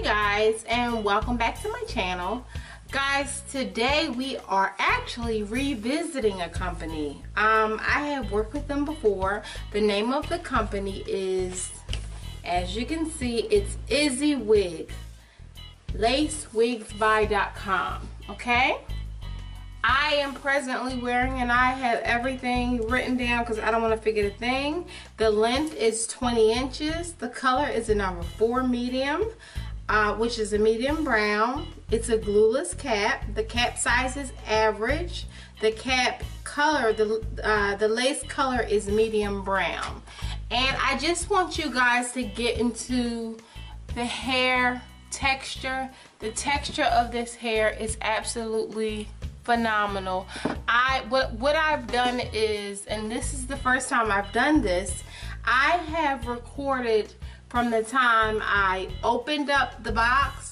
Hey guys and welcome back to my channel. Guys, today we are actually revisiting a company. Um, I have worked with them before. The name of the company is, as you can see, it's Izzy Wig. LaceWigsBuy.com, okay? I am presently wearing and I have everything written down because I don't want to forget a thing. The length is 20 inches. The color is a number 4 medium, uh, which is a medium brown. It's a glueless cap. The cap size is average. The cap color, the, uh, the lace color is medium brown. And I just want you guys to get into the hair texture. The texture of this hair is absolutely phenomenal. I what what I've done is, and this is the first time I've done this, I have recorded from the time I opened up the box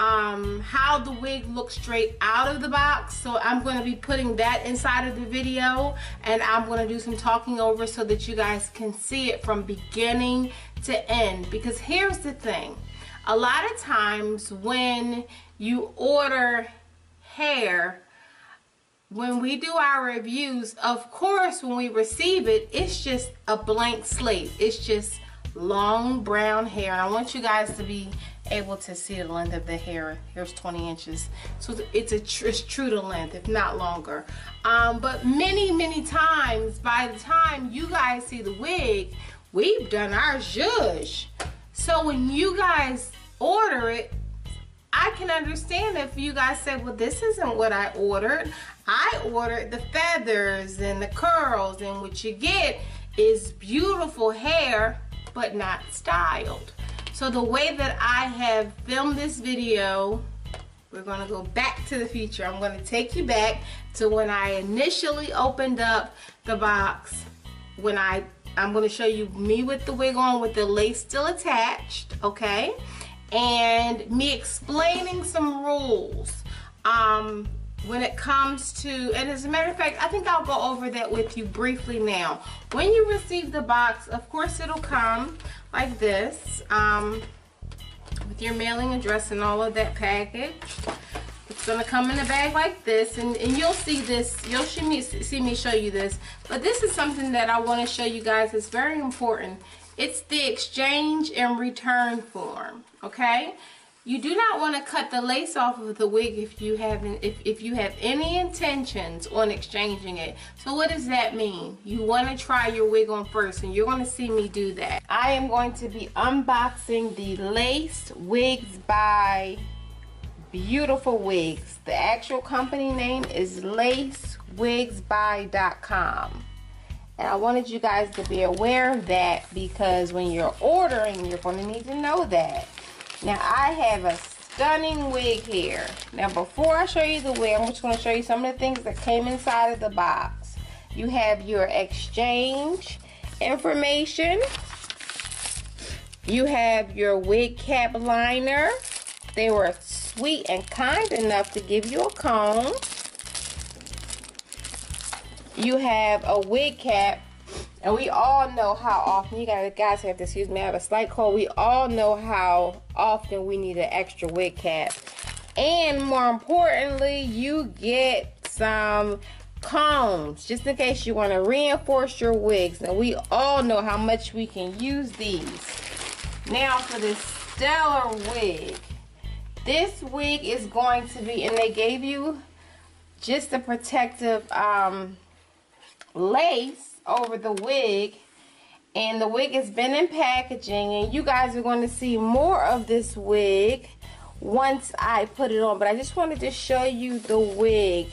um, how the wig looks straight out of the box. So I'm going to be putting that inside of the video and I'm going to do some talking over so that you guys can see it from beginning to end. Because here's the thing. A lot of times when you order hair when we do our reviews, of course, when we receive it, it's just a blank slate. It's just long brown hair. And I want you guys to be able to see the length of the hair. Here's 20 inches. So it's, a tr it's true to length, if not longer. Um, but many, many times, by the time you guys see the wig, we've done our zhuzh. So when you guys order it, I can understand if you guys say, well, this isn't what I ordered. I ordered the feathers and the curls and what you get is beautiful hair but not styled. So the way that I have filmed this video, we're to go back to the future. I'm to take you back to when I initially opened up the box. When I, I'm to show you me with the wig on with the lace still attached, okay? And me explaining some rules. Um, when it comes to, and as a matter of fact, I think I'll go over that with you briefly now. When you receive the box, of course it'll come like this, um, with your mailing address and all of that package. It's gonna come in a bag like this, and, and you'll see this, you'll see me, see me show you this, but this is something that I wanna show you guys, it's very important. It's the exchange and return form, okay? You do not want to cut the lace off of the wig if you haven't if, if you have any intentions on exchanging it. So what does that mean? You want to try your wig on first and you're going to see me do that. I am going to be unboxing the Lace Wigs by Beautiful Wigs. The actual company name is lacewigsbuy.com. And I wanted you guys to be aware of that because when you're ordering, you're going to need to know that. Now I have a stunning wig here. Now before I show you the wig, I'm just going to show you some of the things that came inside of the box. You have your exchange information. You have your wig cap liner. They were sweet and kind enough to give you a comb. You have a wig cap and we all know how often, you guys, guys have to excuse me, I have a slight cold. We all know how often we need an extra wig cap. And more importantly, you get some combs, just in case you want to reinforce your wigs. And we all know how much we can use these. Now, for this stellar wig. This wig is going to be, and they gave you just a protective um, lace over the wig and the wig has been in packaging and you guys are going to see more of this wig once I put it on. But I just wanted to show you the wig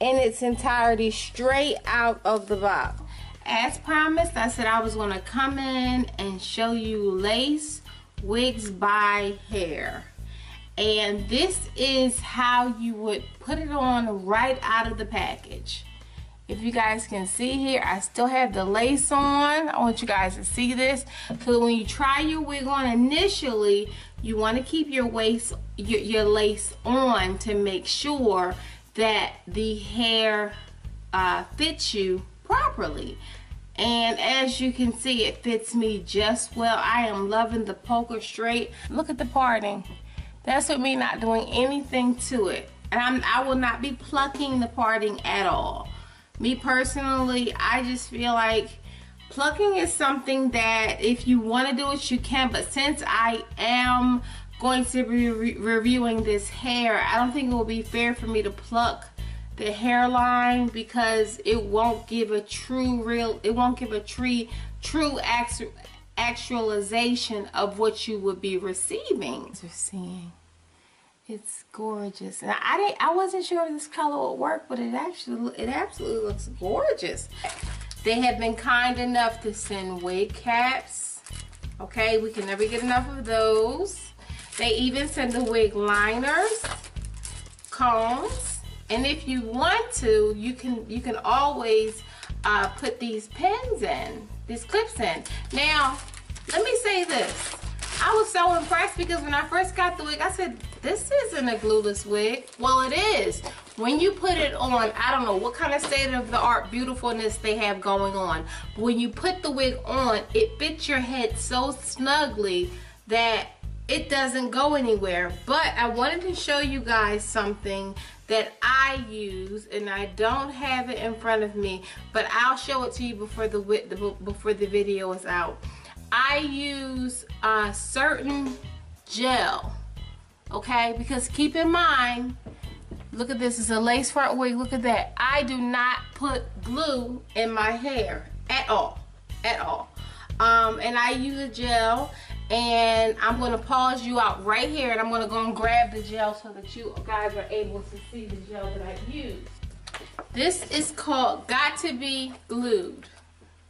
in its entirety straight out of the box. As promised I said I was going to come in and show you lace wigs by hair. And this is how you would put it on right out of the package if you guys can see here I still have the lace on. I want you guys to see this. Because when you try your wig on initially you want to keep your waist your, your lace on to make sure that the hair uh, fits you properly. And as you can see it fits me just well. I am loving the poker straight. Look at the parting. That's with me not doing anything to it. And I'm, I will not be plucking the parting at all me personally I just feel like plucking is something that if you want to do it you can but since I am going to be re reviewing this hair I don't think it will be fair for me to pluck the hairline because it won't give a true real it won't give a tree true actu actualization of what you would be receiving. Seeing it's gorgeous and I didn't I wasn't sure if this color would work but it actually it absolutely looks gorgeous they have been kind enough to send wig caps okay we can never get enough of those they even send the wig liners combs and if you want to, you can you can always uh, put these pins in, these clips in. Now, let me say this. I was so impressed because when I first got the wig, I said, this isn't a glueless wig. Well, it is. When you put it on, I don't know what kind of state-of-the-art beautifulness they have going on. But when you put the wig on, it fits your head so snugly that it doesn't go anywhere. But I wanted to show you guys something that I use and I don't have it in front of me but I'll show it to you before the, before the video is out I use a certain gel okay because keep in mind look at this it's a lace front wig look at that I do not put glue in my hair at all at all um, and I use a gel and I'm going to pause you out right here and I'm going to go and grab the gel so that you guys are able to see the gel that I use. This is called Got to Be Glued.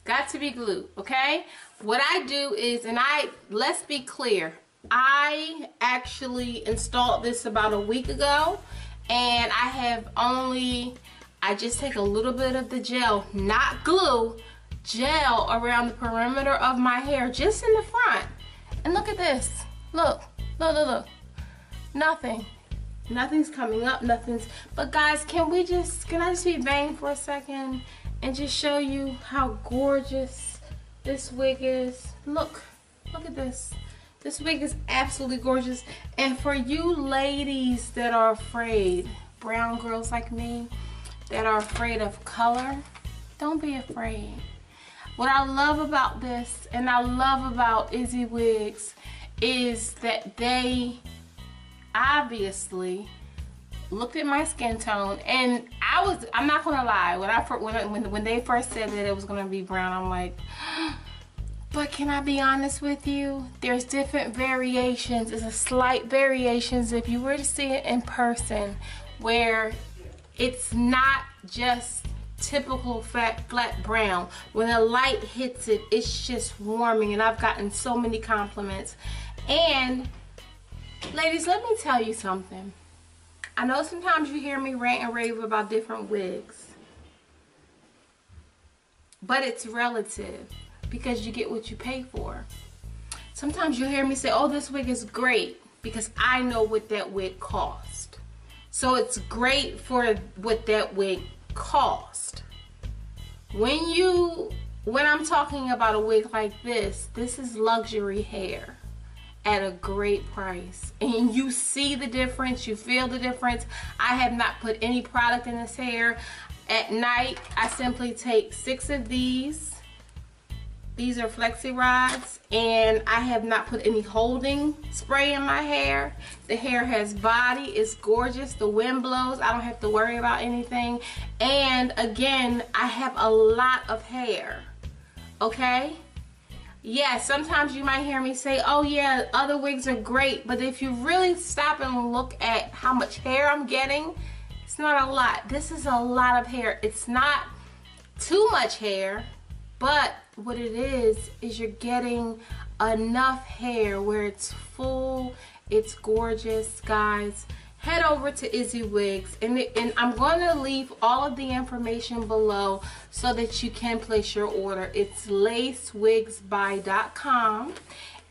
Got to be glued, okay? What I do is, and I, let's be clear, I actually installed this about a week ago and I have only, I just take a little bit of the gel, not glue, gel around the perimeter of my hair, just in the front and look at this. Look, look, look, look. Nothing. Nothing's coming up, nothing's, but guys, can we just, can I just be vain for a second and just show you how gorgeous this wig is? Look, look at this. This wig is absolutely gorgeous. And for you ladies that are afraid, brown girls like me, that are afraid of color, don't be afraid. What I love about this and I love about Izzy Wigs is that they obviously looked at my skin tone and I was I'm not gonna lie when I when when when they first said that it was gonna be brown I'm like but can I be honest with you? There's different variations. It's a slight variations if you were to see it in person where it's not just typical fat flat brown. When the light hits it it's just warming and I've gotten so many compliments. And ladies let me tell you something. I know sometimes you hear me rant and rave about different wigs but it's relative because you get what you pay for. Sometimes you hear me say oh this wig is great because I know what that wig cost. So it's great for what that wig cost. When you, when I'm talking about a wig like this, this is luxury hair at a great price. And you see the difference you feel the difference. I have not put any product in this hair. At night I simply take six of these these are flexi rods and I have not put any holding spray in my hair. The hair has body, it's gorgeous. The wind blows, I don't have to worry about anything. And again, I have a lot of hair, okay? Yeah, sometimes you might hear me say, oh yeah, other wigs are great, but if you really stop and look at how much hair I'm getting, it's not a lot. This is a lot of hair. It's not too much hair, but what it is, is you're getting enough hair where it's full, it's gorgeous, guys. Head over to Izzy Wigs and, and I'm going to leave all of the information below so that you can place your order. It's lacewigsbuy.com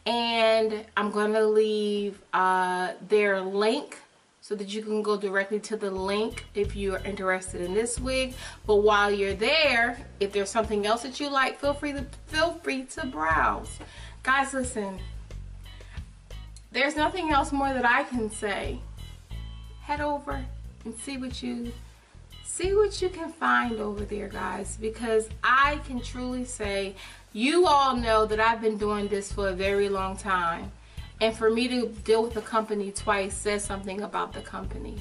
and I'm going to leave uh, their link so that you can go directly to the link if you are interested in this wig. But while you're there, if there's something else that you like, feel free to feel free to browse. Guys, listen. There's nothing else more that I can say. Head over and see what you see what you can find over there, guys, because I can truly say you all know that I've been doing this for a very long time. And for me to deal with the company twice says something about the company.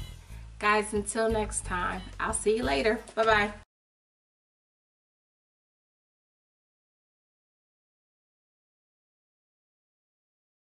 Guys, until next time, I'll see you later. Bye-bye.